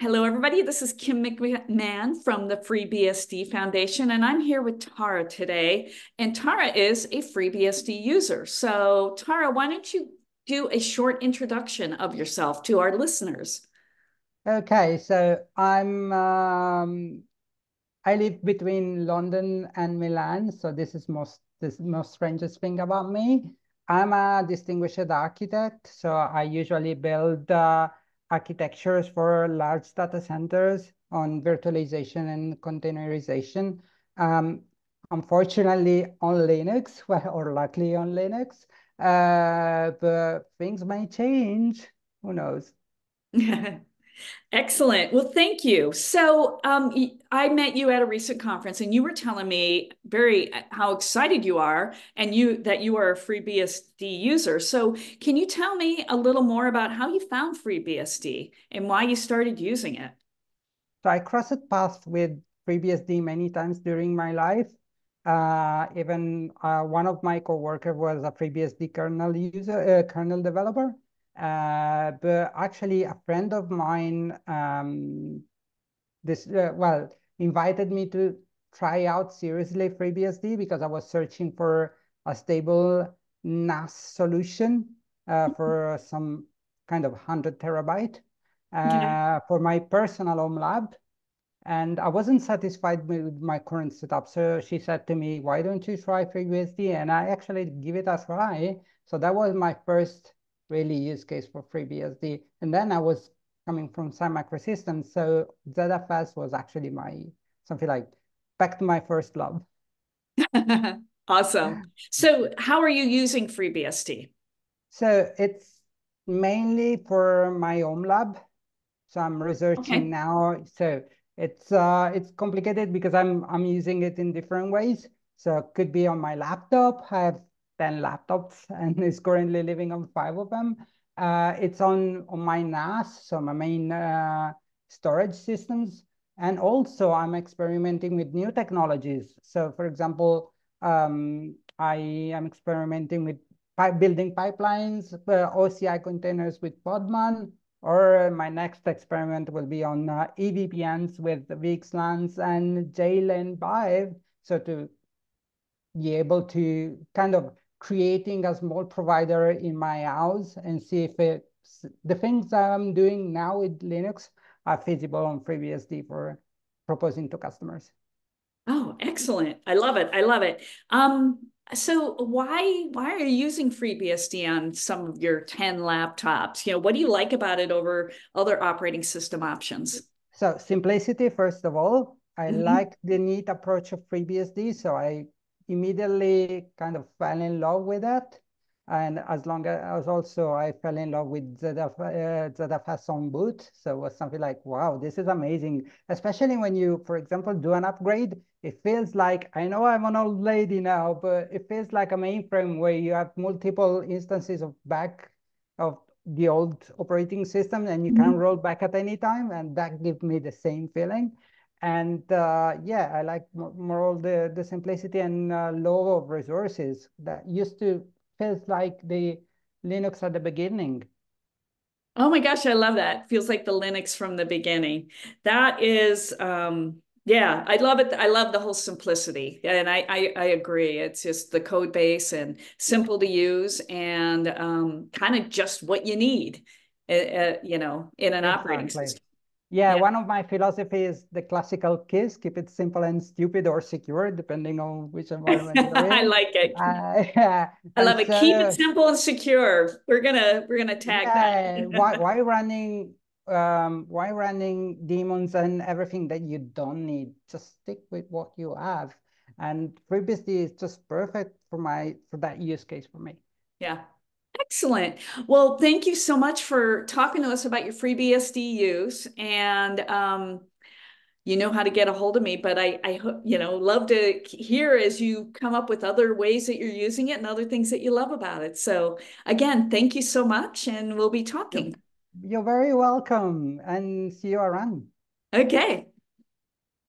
Hello, everybody. This is Kim McMahon from the FreeBSD Foundation, and I'm here with Tara today. And Tara is a FreeBSD user. So, Tara, why don't you do a short introduction of yourself to our listeners? Okay, so I'm um, I live between London and Milan, so this is most this most strangest thing about me. I'm a distinguished architect, so I usually build. Uh, architectures for large data centers on virtualization and containerization. Um, unfortunately on Linux, well, or luckily on Linux, uh, but things may change. Who knows? Excellent. Well, thank you. So, um, I met you at a recent conference, and you were telling me very uh, how excited you are, and you that you are a FreeBSD user. So, can you tell me a little more about how you found FreeBSD and why you started using it? So, I crossed paths with FreeBSD many times during my life. Uh, even uh, one of my coworkers was a FreeBSD kernel user, uh, kernel developer. Uh, but actually, a friend of mine, um, this uh, well, invited me to try out seriously FreeBSD because I was searching for a stable NAS solution uh, mm-hmm. for some kind of 100 terabyte uh, for my personal home lab. And I wasn't satisfied with my current setup. So she said to me, why don't you try FreeBSD? And I actually give it a try. So that was my first really use case for FreeBSD. And then I was coming from Sun Microsystems, so ZFS was actually my something like back to my first love. awesome. So how are you using FreeBSD? So it's mainly for my home lab. So I'm researching okay. now. So it's uh it's complicated because I'm I'm using it in different ways. So it could be on my laptop. I have 10 laptops and is currently living on five of them. Uh, it's on, on my NAS, so my main uh, storage systems. And also I'm experimenting with new technologies. So for example, um, I am experimenting with building pipelines, uh, OCI containers with Podman, or my next experiment will be on uh, EVPNs with VXLANs and JLAN 5. So to be able to kind of creating a small provider in my house and see if it, the things I'm doing now with Linux are feasible on FreeBSD for proposing to customers. Oh, excellent. I love it. I love it. Um, so why why are you using FreeBSD on some of your 10 laptops? You know, what do you like about it over other operating system options? So simplicity, first of all. I mm -hmm. like the neat approach of FreeBSD. So I immediately kind of fell in love with it. And as long as also I fell in love with ZF, uh, ZFS on boot. So it was something like, wow, this is amazing. Especially when you, for example, do an upgrade, it feels like, I know I'm an old lady now, but it feels like a mainframe where you have multiple instances of back of the old operating system and you mm -hmm. can roll back at any time. And that gives me the same feeling. And uh, yeah, I like more all the, the simplicity and uh, low of resources that used to feels like the Linux at the beginning. Oh my gosh, I love that. Feels like the Linux from the beginning. That is, um, yeah, I love it. I love the whole simplicity, and I I, I agree. It's just the code base and simple to use, and um, kind of just what you need, uh, you know, in an exactly. operating system. Yeah, yeah, one of my philosophies, is the classical KISS, keep it simple and stupid or secure, depending on which environment I like it. Uh, yeah. I love it. keep it simple and secure. We're gonna we're gonna tag yeah, that. why why running um why running daemons and everything that you don't need? Just stick with what you have. And FreeBSD is just perfect for my for that use case for me. Yeah, Excellent. Well, thank you so much for talking to us about your FreeBSD use. And um, you know how to get a hold of me, but I, I, you know, love to hear as you come up with other ways that you're using it and other things that you love about it. So again, thank you so much, and we'll be talking. You're very welcome, and see you around. Okay.